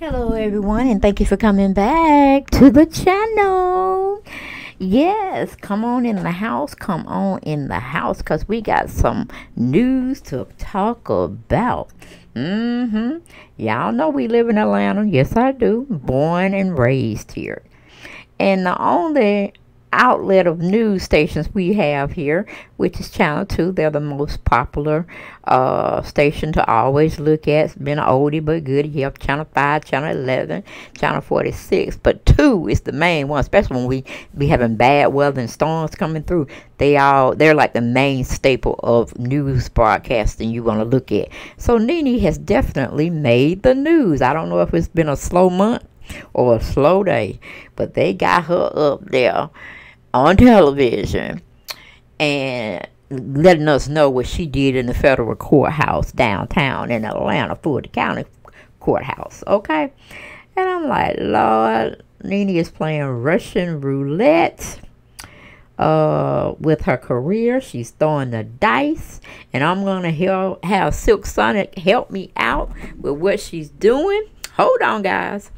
Hello, everyone, and thank you for coming back to the channel. Yes, come on in the house. Come on in the house because we got some news to talk about. Mm-hmm. Y'all know we live in Atlanta. Yes, I do. Born and raised here. And the only outlet of news stations we have here, which is Channel 2. They're the most popular uh, station to always look at. It's been an oldie but good. You have Channel 5, Channel 11, Channel 46. But 2 is the main one, especially when we be having bad weather and storms coming through. They all, they're like the main staple of news broadcasting you want to look at. So Nene has definitely made the news. I don't know if it's been a slow month or a slow day, but they got her up there on television and letting us know what she did in the federal courthouse downtown in Atlanta, Fulton County courthouse. Okay, and I'm like, Lord, Nene is playing Russian roulette. Uh, with her career, she's throwing the dice, and I'm gonna help, have Silk Sonic help me out with what she's doing. Hold on, guys.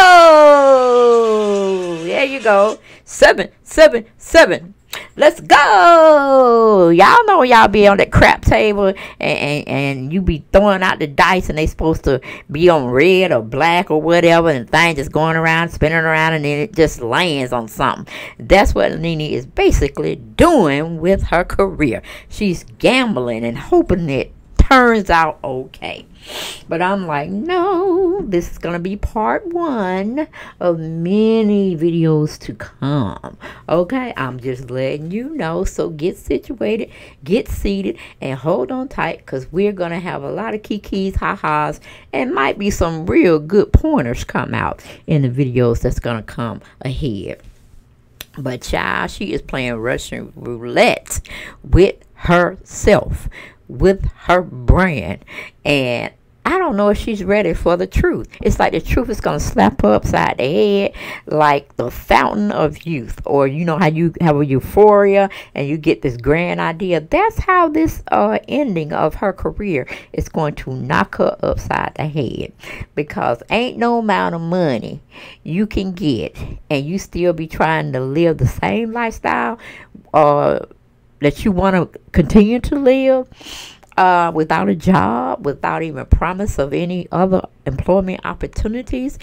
Go! There you go. Seven, seven, seven. Let's go. Y'all know y'all be on that crap table and, and, and, you be throwing out the dice and they supposed to be on red or black or whatever and thing just going around, spinning around and then it just lands on something. That's what Nene is basically doing with her career. She's gambling and hoping it turns out okay. But I'm like, no, this is going to be part one of many videos to come. Okay, I'm just letting you know. So get situated, get seated, and hold on tight because we're going to have a lot of kikis, ha-has, and might be some real good pointers come out in the videos that's going to come ahead. But child, she is playing Russian roulette with herself with her brand. And I don't know if she's ready for the truth. It's like the truth is going to slap her upside the head like the fountain of youth. Or you know how you have a euphoria and you get this grand idea. That's how this uh, ending of her career is going to knock her upside the head. Because ain't no amount of money you can get and you still be trying to live the same lifestyle uh, that you want to continue to live uh, without a job, without even promise of any other employment opportunities,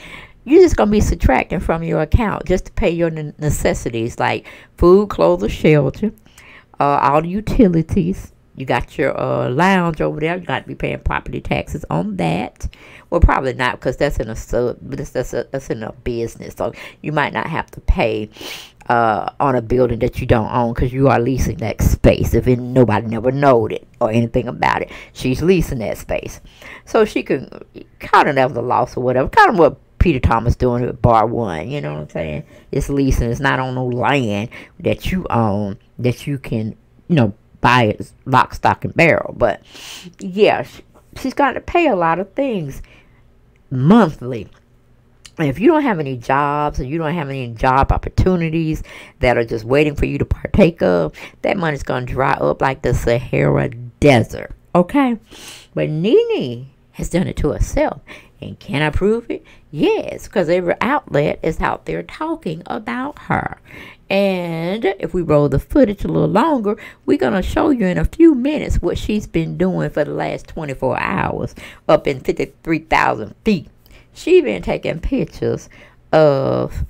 you're just going to be subtracting from your account just to pay your necessities like food, clothes, shelter, uh, all the utilities. You got your uh, lounge over there. You got to be paying property taxes on that. Well, probably not because that's in a sub, that's, that's, a, that's in a business. So you might not have to pay uh, on a building that you don't own because you are leasing that space. If it, nobody never knowed it or anything about it, she's leasing that space. So she can kind of have the loss or whatever. Kind of what Peter Thomas doing with Bar One. You know what I'm saying? It's leasing. It's not on no land that you own that you can, you know, buy it lock, stock, and barrel. But yeah, she, she's got to pay a lot of things monthly if you don't have any jobs or you don't have any job opportunities that are just waiting for you to partake of, that money's going to dry up like the Sahara Desert. Okay? But Nene has done it to herself. And can I prove it? Yes, because every outlet is out there talking about her. And if we roll the footage a little longer, we're going to show you in a few minutes what she's been doing for the last 24 hours up in 53,000 feet she been taking pictures of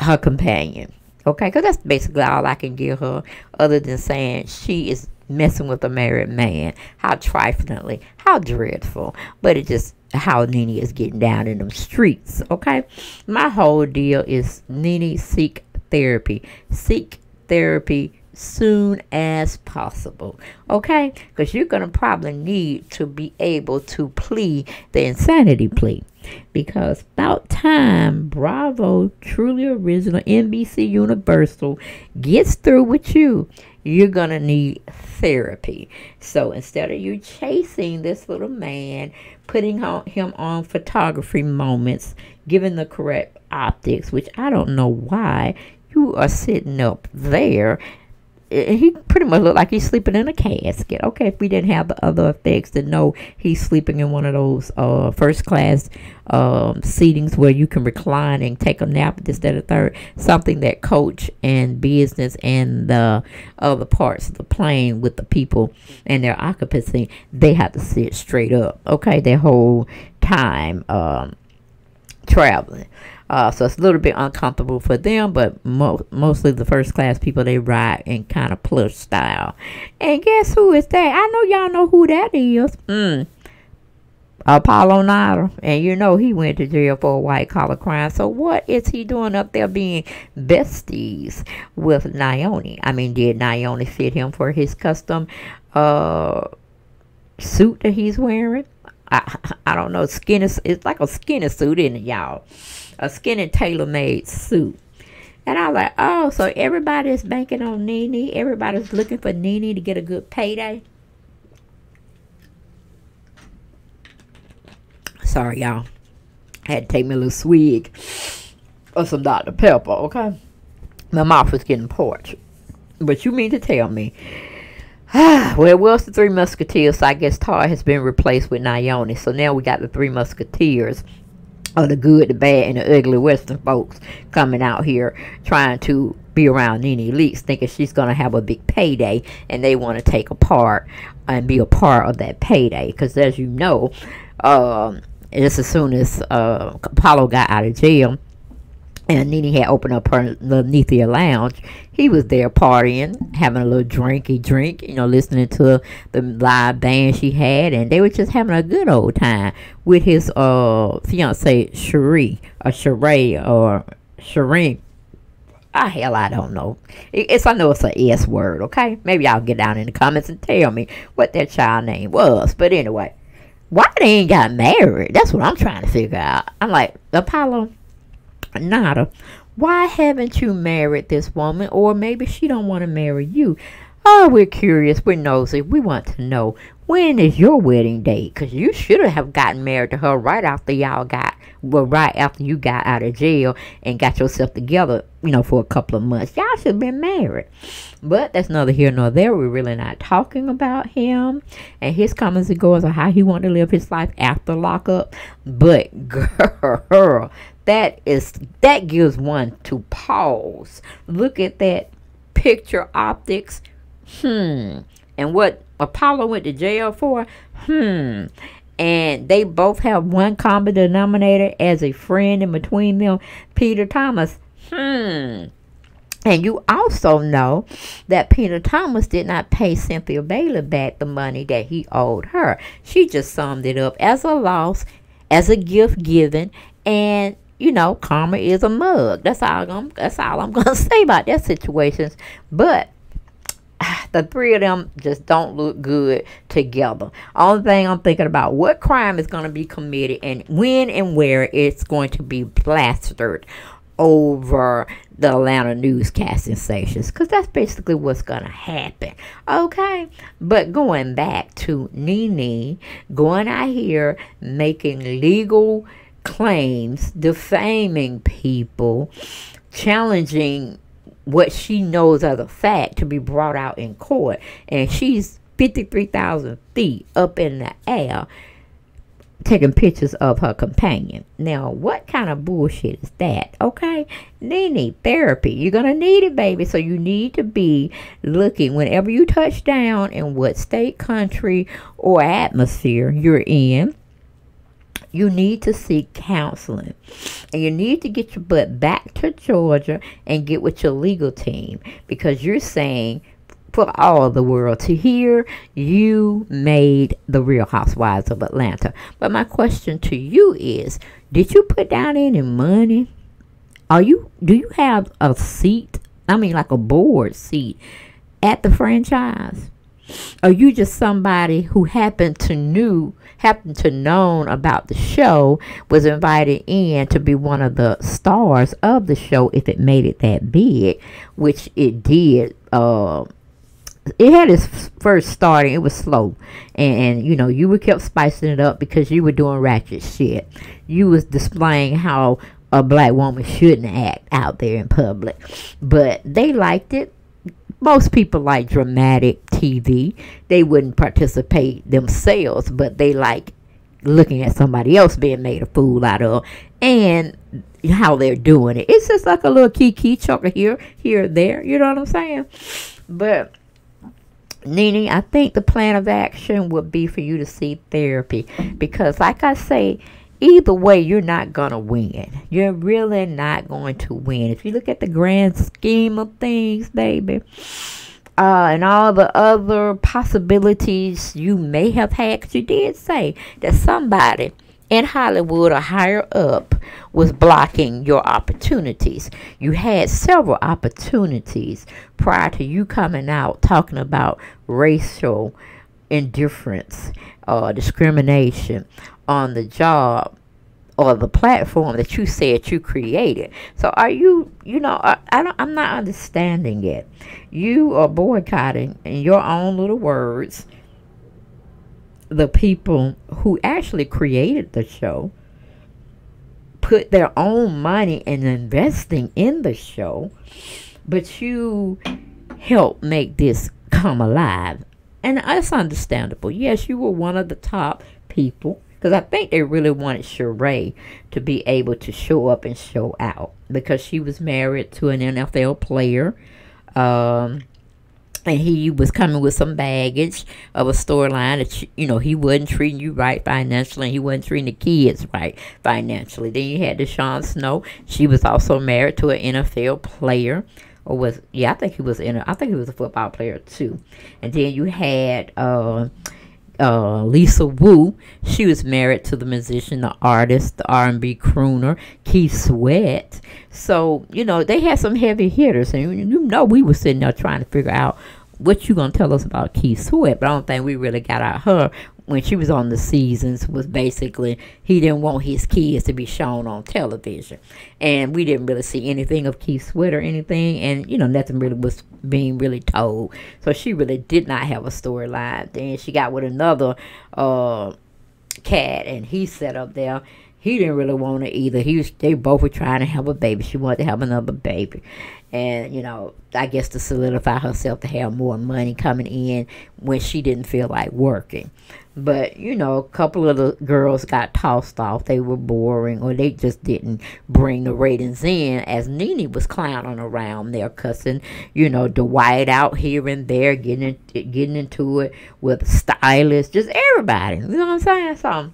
her companion. Okay, because that's basically all I can give her, other than saying she is messing with a married man. How triflingly, how dreadful. But it just how Nene is getting down in them streets. Okay, my whole deal is Nene seek therapy. Seek therapy soon as possible. Okay, because you're gonna probably need to be able to plea the insanity plea because about time Bravo, truly original, NBC Universal gets through with you, you're going to need therapy. So instead of you chasing this little man, putting him on photography moments, giving the correct optics, which I don't know why you are sitting up there he pretty much looked like he's sleeping in a casket. Okay, if we didn't have the other effects to know he's sleeping in one of those uh, first class um, seatings where you can recline and take a nap instead of third, something that coach and business and the other parts of the plane with the people and their occupancy, they have to sit straight up. Okay, their whole time um, traveling. Uh, so it's a little bit uncomfortable for them, but mo- mostly the first class people they ride in kind of plush style. And guess who is that? I know y'all know who that is. Mm. Apollo Nida. And you know he went to jail for a white collar crime. So what is he doing up there being besties with Naomi? I mean, did Naomi fit him for his custom uh, suit that he's wearing? I, I don't know. Skinny, it's like a skinny suit, isn't it, y'all? A skinny tailor-made suit. And I was like, oh, so everybody's banking on Nene. Everybody's looking for Nene to get a good payday. Sorry, y'all. I had to take me a little swig of some Dr. Pepper, okay? My mouth was getting parched. But you mean to tell me well, it was the Three Musketeers, so I guess Tar has been replaced with Naomi. So now we got the Three Musketeers of the good, the bad, and the ugly Western folks coming out here trying to be around Nene Leakes, thinking she's going to have a big payday, and they want to take a part and be a part of that payday. Because as you know, um, just as soon as uh, Apollo got out of jail, and Nene had opened up her Linnethia Lounge. He was there partying, having a little drinky drink, you know, listening to the live band she had, and they were just having a good old time with his uh fiance Cherie or Cherie or Shireen. Ah, hell, I don't know. It's I know it's a S word. Okay, maybe y'all get down in the comments and tell me what that child name was. But anyway, why they ain't got married? That's what I'm trying to figure out. I'm like Apollo Nida, why haven't you married this woman? Or maybe she don't want to marry you. Oh, we're curious. We're nosy. We want to know when is your wedding date? Because you should have gotten married to her right after y'all got, well, right after you got out of jail and got yourself together, you know, for a couple of months. Y'all should have been married. But that's neither here nor there. We're really not talking about him and his comments and goes on how he wanted to live his life after lockup. But girl, that is that gives one to pause. Look at that picture optics. Hmm. And what Apollo went to jail for? Hmm. And they both have one common denominator as a friend in between them, Peter Thomas. Hmm. And you also know that Peter Thomas did not pay Cynthia Bailey back the money that he owed her. She just summed it up as a loss, as a gift given, and you know, karma is a mug. That's all I'm. That's all I'm gonna say about that situations. But the three of them just don't look good together. Only thing I'm thinking about what crime is going to be committed and when and where it's going to be plastered over the Atlanta newscasting stations because that's basically what's going to happen. Okay, but going back to Nene, going out here making legal claims, defaming people, challenging what she knows as a fact to be brought out in court. And she's 53,000 feet up in the air taking pictures of her companion. Now, what kind of bullshit is that? Okay? They need therapy. You're going to need it, baby. So you need to be looking whenever you touch down in what state, country, or atmosphere you're in you need to seek counseling. And you need to get your butt back to Georgia and get with your legal team because you're saying for all the world to hear you made the real housewives of Atlanta. But my question to you is, did you put down any money? Are you do you have a seat? I mean like a board seat at the franchise? Are you just somebody who happened to knew happened to known about the show was invited in to be one of the stars of the show if it made it that big, which it did. Uh, it had its first starting. It was slow, and, and, you know you were kept spicing it up because you were doing ratchet shit. You was displaying how a black woman shouldn't act out there in public, but they liked it most people like dramatic TV. They wouldn't participate themselves, but they like looking at somebody else being made a fool out of and how they're doing it. It's just like a little kiki chucker here, here, there. You know what I'm saying? But Nene, I think the plan of action would be for you to see therapy because, like I say, either way, you're not going to win. You're really not going to win. If you look at the grand scheme of things, baby, uh, and all the other possibilities you may have had, because you did say that somebody in Hollywood or higher up was blocking your opportunities. You had several opportunities prior to you coming out talking about racial indifference uh, discrimination on the job or the platform that you said you created. So are you, you know, I, I don't, I'm not understanding it. You are boycotting in your own little words the people who actually created the show put their own money in investing in the show, but you help make this come alive. And that's understandable. Yes, you were one of the top people because I think they really wanted Sheree to be able to show up and show out because she was married to an NFL player. Um, and he was coming with some baggage of a storyline that you know he wasn't treating you right financially he wasn't treating the kids right financially then you had DeShawn Snow she was also married to an NFL player or was yeah I think he was in a, I think he was a football player too and then you had uh uh, Lisa Wu. She was married to the musician, the artist, the R&B crooner, Keith Sweat. So, you know, they had some heavy hitters. And you know we were sitting there trying to figure out what you to tell us about Keith Sweat. But I don't think we really got out her when she was on the seasons was basically he didn't want his kids to be shown on television. And we didn't really see anything of Keith Sweat or anything. And, you know, nothing really was being really told. So she really did not have a storyline. Then she got with another uh, cat and he set up there. He didn't really want it either. He was they both were trying to have a baby. She wanted to have another baby. And you know i guess to solidify herself to have more money coming in when she didn't feel like working. But you know a couple of the girls got tossed off. They were boring or they just didn't bring the ratings in as Nene was clowning around there cussing you know Dwight out here and there getting getting into it with stylists just everybody. You know what i'm saying? So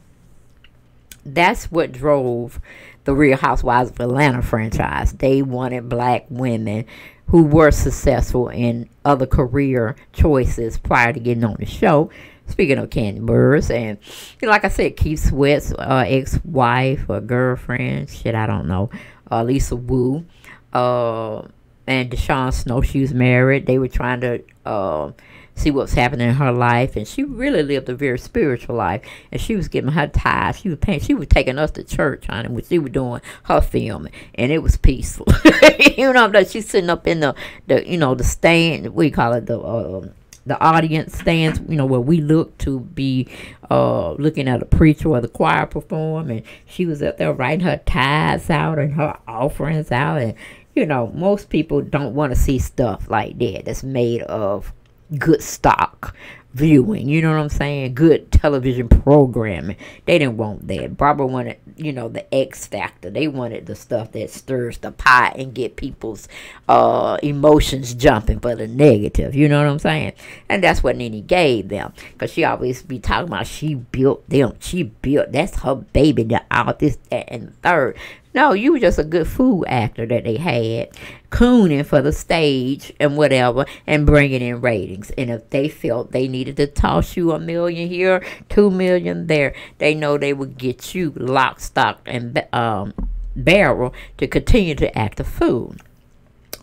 that's what drove the Real Housewives of Atlanta franchise. They wanted black women who were successful in other career choices prior to getting on the show. Speaking of Kandi Burruss, and like I said, Keith Sweat's uh, ex-wife or girlfriend, shit, I don't know, uh, Lisa Wu, uh, and DeShawn Snow, she was married. They were trying to uh, see what's happening in her life. And she really lived a very spiritual life. And she was giving her tithes. She was paying, she was taking us to church, honey, when she was doing her filming. And it was peaceful. you know, that she's sitting up in the, the, you know, the stand, we call it the, uh, the audience stands, you know, where we look to be uh, looking at a preacher or the choir perform. And she was up there writing her tithes out and her offerings out. And, you know, most people don't want to see stuff like that that's made of good stock viewing. You know what I'm saying? Good television programming. They didn't want that. Bravo wanted, you know, the X factor. They wanted the stuff that stirs the pot and get people's uh, emotions jumping for the negative. You know what I'm saying? And that's what Nene gave them. Because she always be talking about she built them. She built, that's her baby, the that, and third. No, you were just a good fool actor that they had, cooning for the stage and whatever, and bringing in ratings. And if they felt they needed to toss you a million here, two million there, they know they would get you lock, stock, and um, barrel to continue to act a fool.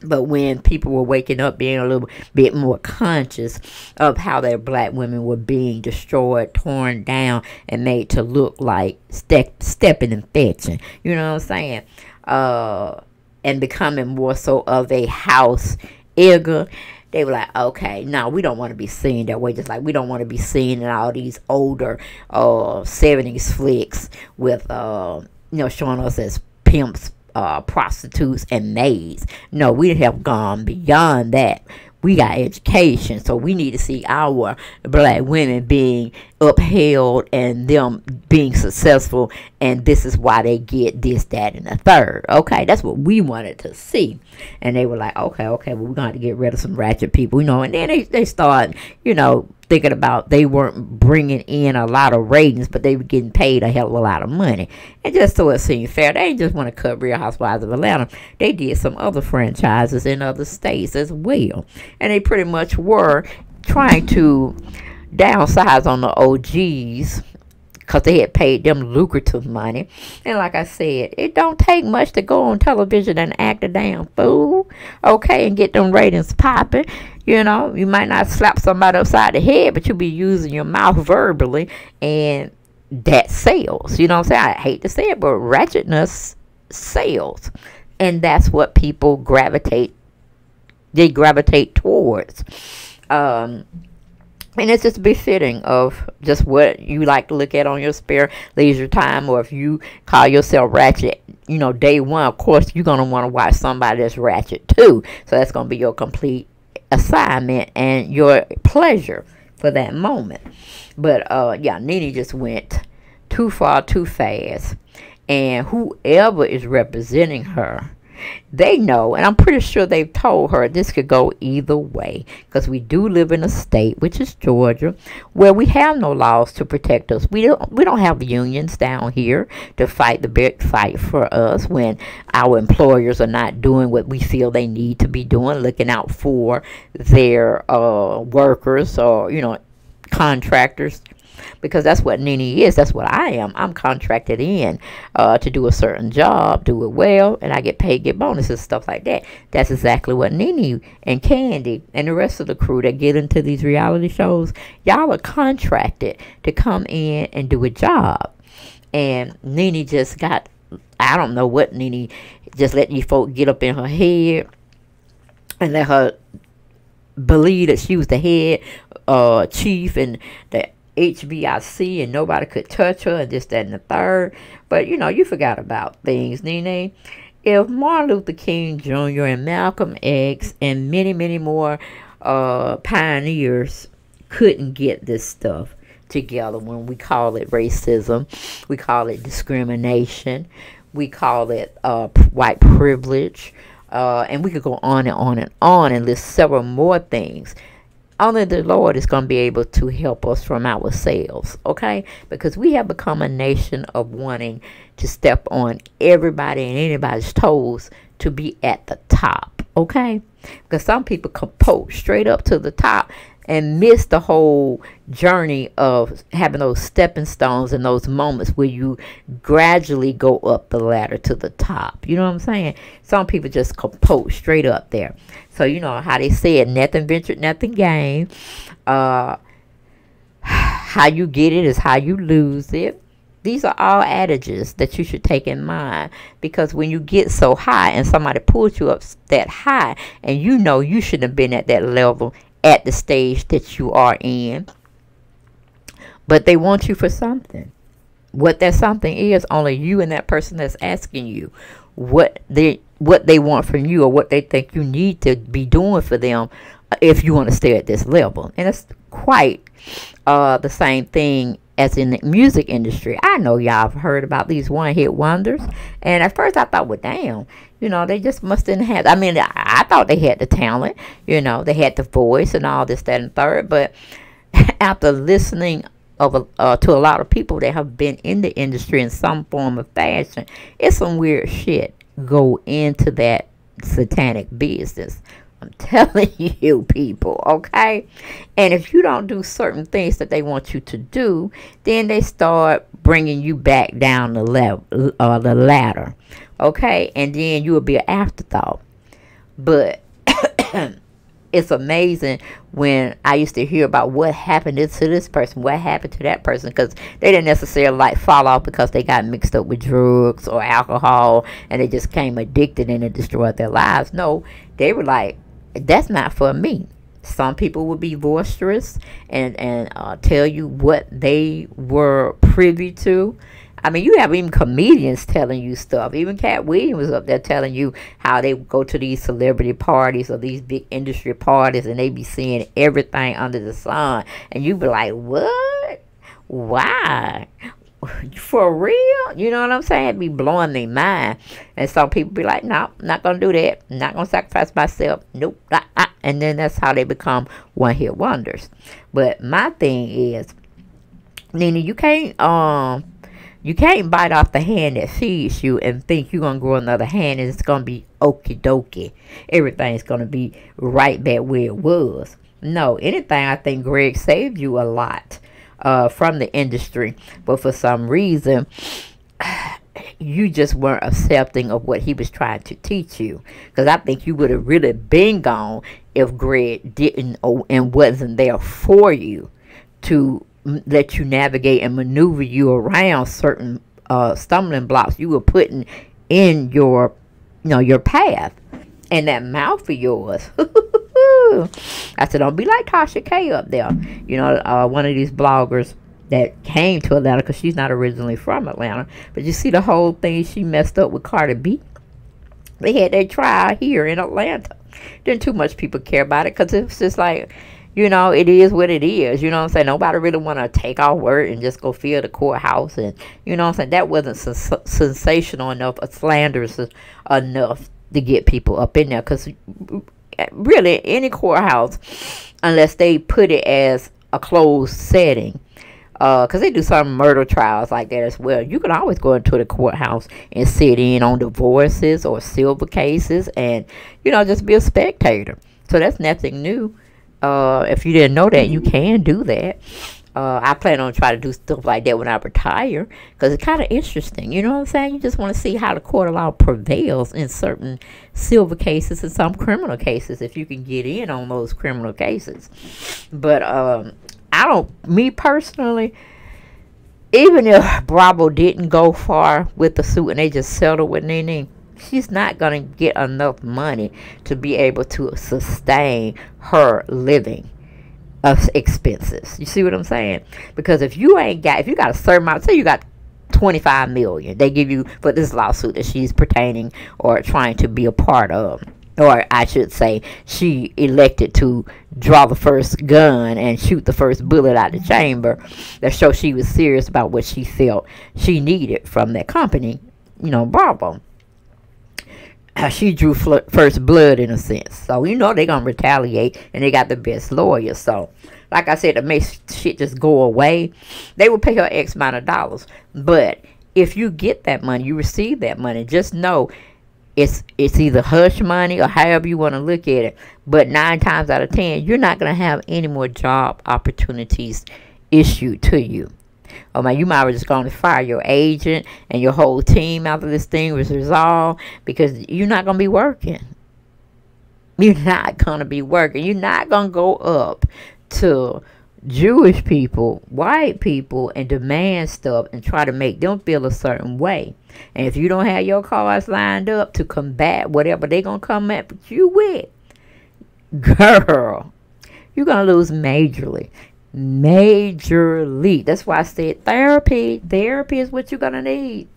But when people were waking up being a little bit more conscious of how their black women were being destroyed, torn down, and made to look like step, stepping and fetching, you know what I'm saying? Uh, and becoming more so of a house egger, they were like, okay, no, we don't want to be seen that way. Just like we don't want to be seen in all these older uh, 70s flicks with, uh, you know, showing us as pimps uh, prostitutes and maids. No, we have gone beyond that. we got education, so we need to see our black women being upheld and them being successful, and this is why they get this, that, and the third. Okay, that's what we wanted to see. And they were like, okay, okay, well, we're going to get rid of some ratchet people, you know, and then they, they start, you know, thinking about they weren't bringing in a lot of ratings, but they were getting paid a hell of a lot of money. And just so it seemed fair, they didn't just want to cut Real Housewives of Atlanta. They did some other franchises in other states as well. And they pretty much were trying to downsize on the OGs because they had paid them lucrative money. And like I said, it don't take much to go on television and act a damn fool, okay, and get them ratings popping. You know, you might not slap somebody upside the head, but you'll be using your mouth verbally, and that sells. You know what I'm saying? I hate to say it, but ratchetness sells. And that's what people gravitate, they gravitate towards. Um, and it's just befitting of just what you like to look at on your spare leisure time or if you call yourself ratchet you know day one of course you're going to want to watch somebody that's ratchet too so that's going to be your complete assignment and your pleasure for that moment. But uh, yeah, Nene just went too far too fast. And whoever is representing her they know, and I'm pretty sure they've told her this could go either way because we do live in a state, which is Georgia, where we have no laws to protect us. We don't we don't have unions down here to fight the big fight for us when our employers are not doing what we feel they need to be doing, looking out for their uh, workers or you know contractors because that's what Nene is. That's what I am. I'm contracted in uh, to do a certain job, do it well, and I get paid, get bonuses, stuff like that. That's exactly what Nene and Kandi and the rest of the crew that get into these reality shows, y'all are contracted to come in and do a job. And Nene just got, I don't know what Nene just let you folk get up in her head and let her believe that she was the head uh, chief and that HBIC and nobody could touch her and this, that, and the third. But, you know, you forgot about things, Nene. If Martin Luther King Jr. and Malcolm X and many, many more uh, pioneers couldn't get this stuff together when we call it racism, we call it discrimination, we call it uh, white privilege, uh, and we could go on and on and on and list several more things only the Lord is going to be able to help us from ourselves, okay? Because we have become a nation of wanting to step on everybody and anybody's toes to be at the top, okay? Because some people can poke straight up to the top and miss the whole journey of having those stepping stones and those moments where you gradually go up the ladder to the top. You know what I'm saying? Some people just compose straight up there. So you know how they say it, nothing ventured, nothing gained. Uh, how you get it is how you lose it. These are all adages that you should take in mind because when you get so high and somebody pulls you up that high and you know you shouldn't have been at that level at the stage that you are in. But they want you for something. What that something is, only you and that person that's asking you what they what they want from you or what they think you need to be doing for them if you want to stay at this level. And it's quite uh, the same thing as in the music industry. I know y'all have heard about these one hit wonders. And at first I thought, well, damn, you know, they just must have had, I mean, I, I thought they had the talent, you know, they had the voice and all this, that, and third. But after listening of a, uh, to a lot of people that have been in the industry in some form of fashion, it's some weird shit go into that satanic business. I'm telling you, people, okay? And if you don't do certain things that they want you to do, then they start bringing you back down the level, uh, the ladder, okay? And then you will be an afterthought. But it's amazing when I used to hear about what happened to this person, what happened to that person, because they didn't necessarily like fall off because they got mixed up with drugs or alcohol and they just came addicted and it destroyed their lives. No, they were like, that's not for me. Some people would be boisterous and and uh, tell you what they were privy to, I mean, you have even comedians telling you stuff. Even Katt Williams was up there telling you how they go to these celebrity parties or these big industry parties and they be seeing everything under the sun. And you be like, what? Why? For real? You know what I'm saying? It'd be blowing their mind. And some people be like, no, not going to do that. not going to sacrifice myself. Nope. Ah, ah. And then that's how they become one-hit wonders. But my thing is, Nina, you can't um you can't bite off the hand that feeds you and think you're gonna grow another hand and it's gonna be okie dokie. Everything's gonna be right back where it was. No, anything I think Greg saved you a lot uh, from the industry, but for some reason you just weren't accepting of what he was trying to teach you. Because I think you would have really been gone if Greg didn't and wasn't there for you to let you navigate and maneuver you around certain uh, stumbling blocks you were putting in your, you know, your path. And that mouth of yours. I said, don't be like Tasha K up there. You know, uh, one of these bloggers that came to Atlanta because she's not originally from Atlanta. But you see the whole thing she messed up with Cardi B. They had their trial here in Atlanta. Didn't too much people care about it because it's just like you know, it is what it is. You know what I'm saying? Nobody really want to take our word and just go fill the courthouse. And, you know I'm saying? That wasn't sens sensational enough, or slanderous enough to get people up in there. Because really, any courthouse, unless they put it as a closed setting, because uh, they do some murder trials like that as well. You can always go into the courthouse and sit in on divorces or civil cases and, you know, just be a spectator. So that's nothing new. Uh, if you didn't know that, you can do that. Uh, I plan on trying to do stuff like that when I retire because it's kind of interesting. You know what I'm saying? You just want to see how the court of law prevails in certain civil cases and some criminal cases if you can get in on those criminal cases. But um, I don't, me personally, even if Bravo didn't go far with the suit and they just settled with Nene, she's not going to get enough money to be able to sustain her living of expenses. You see what I'm saying? Because if you ain't got, if you got a certain amount, say you got 25 million, they give you for this lawsuit that she's pertaining or trying to be a part of. Or I should say, she elected to draw the first gun and shoot the first bullet out the chamber. That shows she was serious about what she felt she needed from that company, you know, Bravo she drew first blood in a sense. So you know they're gonna retaliate, and they got the best lawyers. So, like I said, to make shit just go away, they will pay her X amount of dollars. But if you get that money, you receive that money. Just know it's it's either hush money or however you want to look at it. But nine times out of ten, you're not gonna have any more job opportunities issued to you. Oh man, you might have just going to fire your agent and your whole team after this thing was resolved because you're not going to be working. You're not going to be working. You're not going to go up to Jewish people, white people, and demand stuff and try to make them feel a certain way. And if you don't have your cars lined up to combat whatever they're going to come at you with, girl, you're going to lose majorly majorly. That's why I said therapy. Therapy is what you're going to need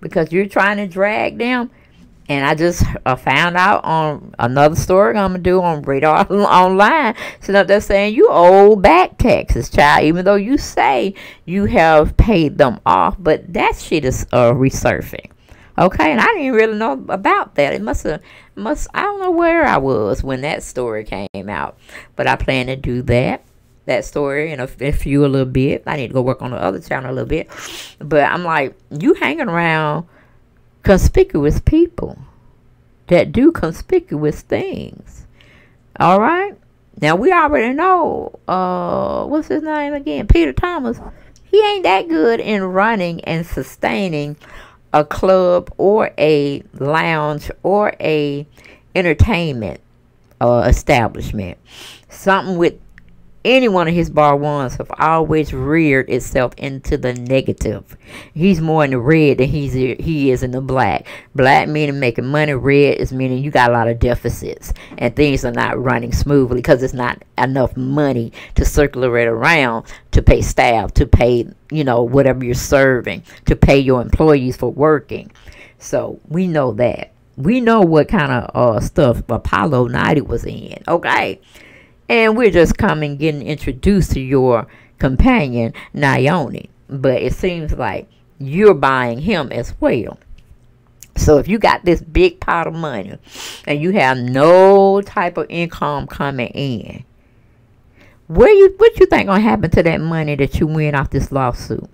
because you're trying to drag them. And I just uh, found out on another story I'm going to do on Radar Online. So now they're saying you owe back taxes, child, even though you say you have paid them off. But that shit is uh, resurfacing. Okay, and I didn't really know about that. It must have, must, I don't know where I was when that story came out. But I plan to do that that story in a, a few a little bit. I need to go work on the other channel a little bit. But I'm like, you hanging around conspicuous people that do conspicuous things. All right? Now, we already know, uh, what's his name again? Peter Thomas. He ain't that good in running and sustaining a club or a lounge or a entertainment uh, establishment. Something with any one of his bar ones have always reared itself into the negative. He's more in the red than he's he is in the black. Black meaning making money. Red is meaning you got a lot of deficits and things are not running smoothly because it's not enough money to circulate around to pay staff, to pay you know whatever you're serving, to pay your employees for working. So we know that. We know what kind of uh, stuff Apollo Nida was in. Okay and we're just coming getting introduced to your companion Naomi. But it seems like you're buying him as well. So if you got this big pot of money and you have no type of income coming in, where you what you think gonna happen to that money that you win off this lawsuit?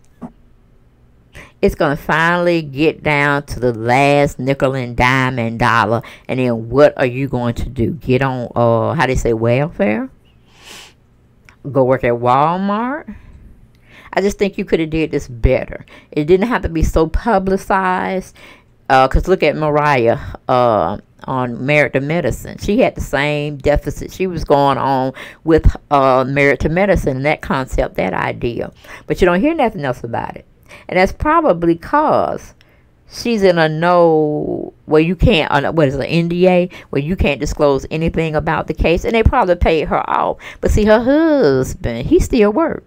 It's going to finally get down to the last nickel and dime and dollar. And then what are you going to do? Get on, uh, how do you say, welfare? Go work at Walmart? I just think you could have did this better. It didn't have to be so publicized. Because uh, look at Mariah uh, on Married to Medicine. She had the same deficit she was going on with uh, Married to Medicine, that concept, that idea. But you don't hear nothing else about it. And that's probably because she's in a no where you can't what is it NDA where you can't disclose anything about the case and they probably paid her off. But see her husband he still work.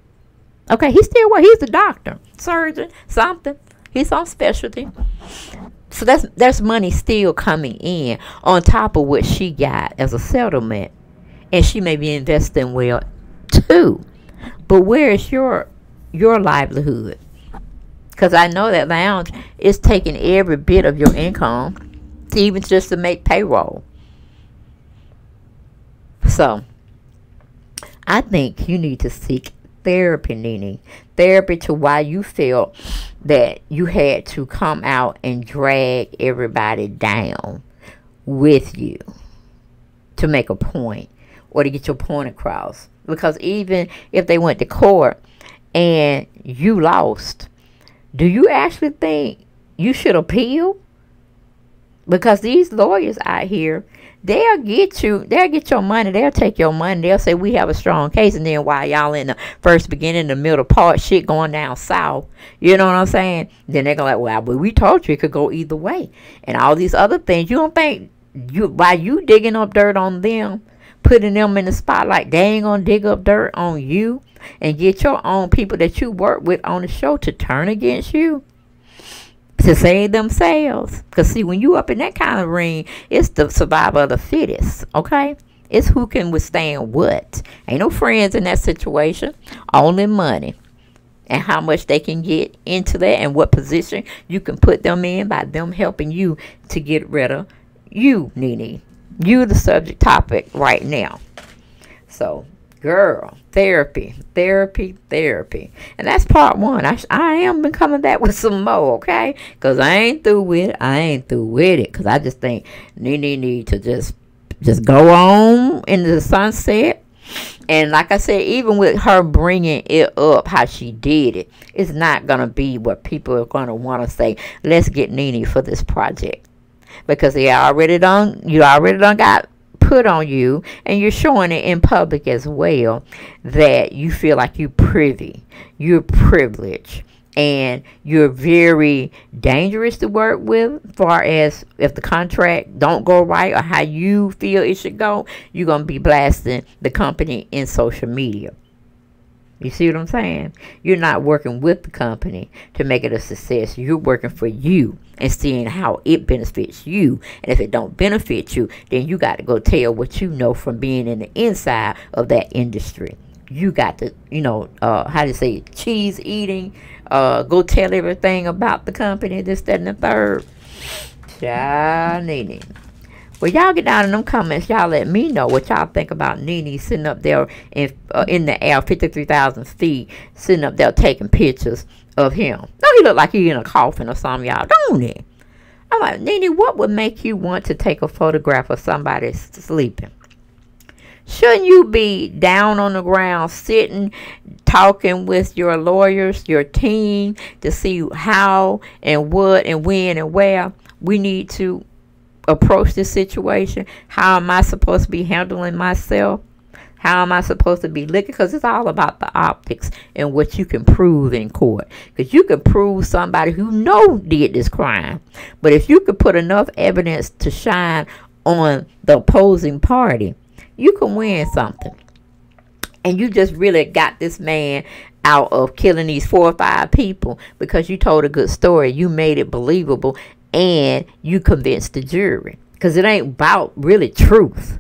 Okay he still work. He's a doctor surgeon something. He's on specialty. So that's there's money still coming in on top of what she got as a settlement. And she may be investing well too. But where is your your livelihood because I know that lounge is taking every bit of your income, even just to make payroll. So, I think you need to seek therapy, Nene. Therapy to why you felt that you had to come out and drag everybody down with you to make a point or to get your point across. Because even if they went to court and you lost, do you actually think you should appeal? Because these lawyers out here, they'll get you, they'll get your money, they'll take your money, they'll say we have a strong case, and then while y'all in the first beginning, the middle part, shit going down south, you know what I'm saying? Then they're gonna like, well, but we told you it could go either way, and all these other things. You don't think you while you digging up dirt on them, putting them in the spotlight, they ain't gonna dig up dirt on you and get your own people that you work with on the show to turn against you to save themselves. Because, see, when you up in that kind of ring, it's the survival of the fittest, okay? It's who can withstand what. Ain't no friends in that situation, only money. And how much they can get into that and what position you can put them in by them helping you to get rid of you, Nene. You, the subject topic right now. So girl therapy therapy therapy. And that's part one. I, I am been coming back with some more okay? Because i ain't through with it i ain't through with it. Because i just think Nene need to just just go on into the sunset. And like i said even with her bringing it up how she did it it's not gonna be what people are gonna want to say let's get Nene for this project because they already done you already done got put on you and you're showing it in public as well that you feel like you're privy, you're privileged, and you're very dangerous to work with far as if the contract don't go right or how you feel it should go, you're going to be blasting the company in social media. You see what I'm saying? You're not working with the company to make it a success. You're working for you and seeing how it benefits you. And if it don't benefit you, then you got to go tell what you know from being in the inside of that industry. You got to, you know, uh, how to say cheese eating. Uh, go tell everything about the company, this, that, and the third. Child, well, y'all get down in them comments. Y'all let me know what y'all think about Nene sitting up there in uh, in the air, 53,000 feet, sitting up there taking pictures of him. No, he look like he in a coffin or something, y'all, don't he? I'm like, Nene, what would make you want to take a photograph of somebody sleeping? Shouldn't you be down on the ground, sitting, talking with your lawyers, your team, to see how and what and when and where we need to approach this situation? How am I supposed to be handling myself? How am I supposed to be looking? Because it's all about the optics and what you can prove in court. Because you can prove somebody who know did this crime. But if you could put enough evidence to shine on the opposing party, you can win something. And you just really got this man out of killing these four or five people because you told a good story. You made it believable and you convince the jury. Because it ain't about really truth.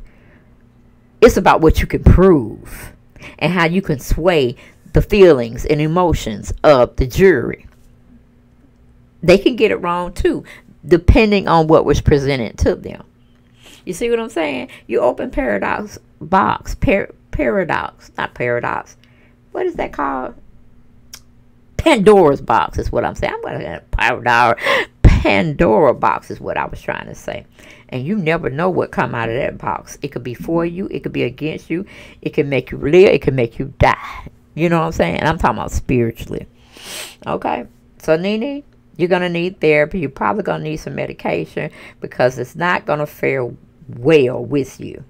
It's about what you can prove and how you can sway the feelings and emotions of the jury. They can get it wrong too, depending on what was presented to them. You see what I'm saying? You open paradox box, par- paradox, not paradox. What is that called? Pandora's box is what I'm saying. I'm going to Pandora. Box is what I was trying to say and you never know what come out of that box. It could be for you, it could be against you, it can make you live, it can make you die. You know what I'm saying? I'm talking about spiritually. Okay, so Nene, you're gonna need therapy. You're probably gonna need some medication because it's not gonna fare well with you.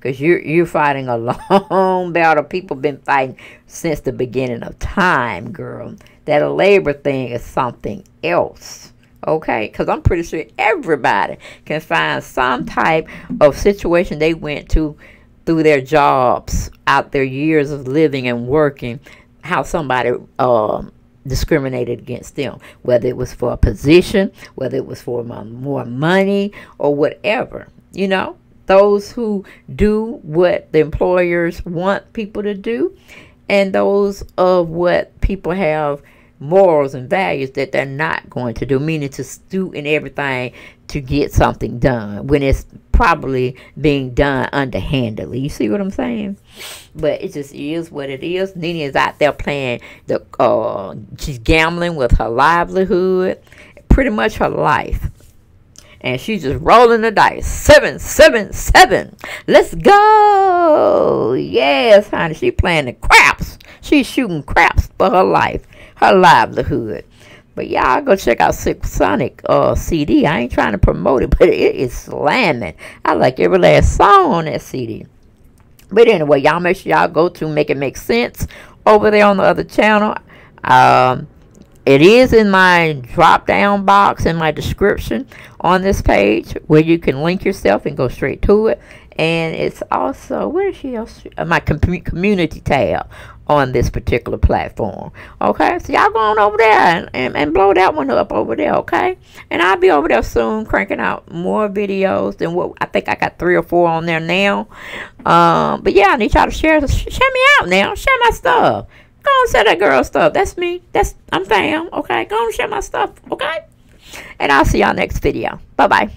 Cause you're you're fighting a long battle. People been fighting since the beginning of time, girl. That a labor thing is something else. Okay, because I'm pretty sure everybody can find some type of situation they went to through their jobs, out their years of living and working, how somebody um, discriminated against them, whether it was for a position, whether it was for more money, or whatever. You know, those who do what the employers want people to do, and those of what people have morals and values that they're not going to do, meaning to do in everything to get something done when it's probably being done underhandedly. You see what I'm saying? But it just is what it is. Nene is out there playing the uh she's gambling with her livelihood, pretty much her life. And she's just rolling the dice. Seven, seven, seven. Let's go. Yes, honey. She playing the craps. She's shooting craps for her life her livelihood. But y'all go check out Silk Sonic uh, CD. I ain't trying to promote it, but it is slamming. I like every last song on that CD. But anyway, y'all make sure y'all go to Make It Make Sense over there on the other channel. Um, it is in my drop down box in my description on this page where you can link yourself and go straight to it. And it's also, where is she else? Uh, my com community tab on this particular platform. Okay, so y'all go on over there and, and, and, blow that one up over there, okay? And I'll be over there soon cranking out more videos than what I think I got three or four on there now. Um, but yeah, I need y'all to share share me out now. Share my stuff. Go and share that girl stuff. That's me. That's I'm fam. Okay, go and share my stuff. Okay. And I'll see y'all next video. Bye bye.